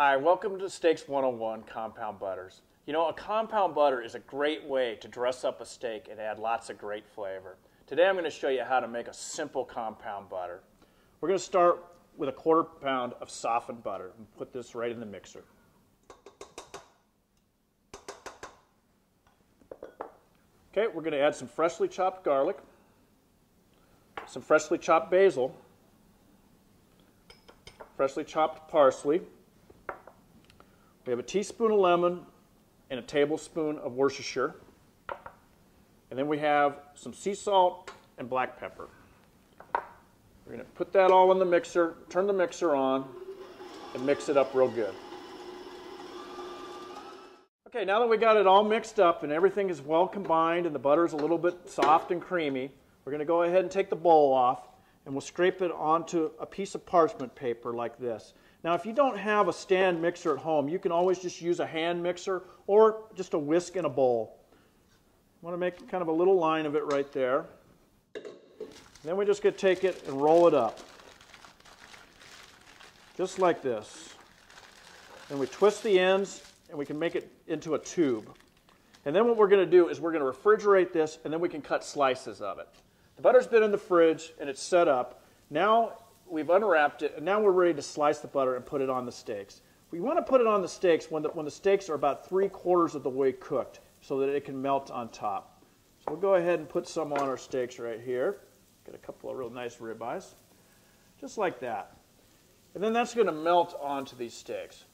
Hi, welcome to Steaks 101 Compound Butters. You know, a compound butter is a great way to dress up a steak and add lots of great flavor. Today I'm going to show you how to make a simple compound butter. We're going to start with a quarter pound of softened butter and put this right in the mixer. Okay, we're going to add some freshly chopped garlic, some freshly chopped basil, freshly chopped parsley, we have a teaspoon of lemon and a tablespoon of Worcestershire. And then we have some sea salt and black pepper. We're going to put that all in the mixer, turn the mixer on, and mix it up real good. Okay, now that we got it all mixed up and everything is well combined and the butter is a little bit soft and creamy, we're going to go ahead and take the bowl off and we'll scrape it onto a piece of parchment paper like this. Now, if you don't have a stand mixer at home, you can always just use a hand mixer or just a whisk in a bowl. I want to make kind of a little line of it right there. Then we're just going to take it and roll it up. Just like this. And we twist the ends and we can make it into a tube. And then what we're going to do is we're going to refrigerate this and then we can cut slices of it. The butter's been in the fridge and it's set up. Now we've unwrapped it, and now we're ready to slice the butter and put it on the steaks. We want to put it on the steaks when the, when the steaks are about three quarters of the way cooked so that it can melt on top. So we'll go ahead and put some on our steaks right here. Get a couple of real nice ribeyes, just like that. And then that's going to melt onto these steaks.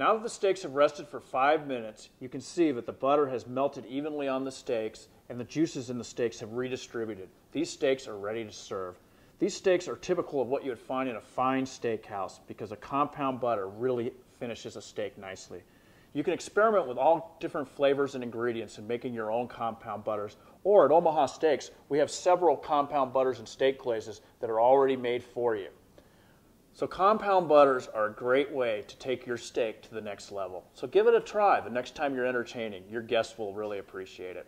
Now that the steaks have rested for five minutes, you can see that the butter has melted evenly on the steaks and the juices in the steaks have redistributed. These steaks are ready to serve. These steaks are typical of what you would find in a fine steakhouse because a compound butter really finishes a steak nicely. You can experiment with all different flavors and ingredients in making your own compound butters. Or at Omaha Steaks, we have several compound butters and steak glazes that are already made for you. So compound butters are a great way to take your steak to the next level. So give it a try the next time you're entertaining. Your guests will really appreciate it.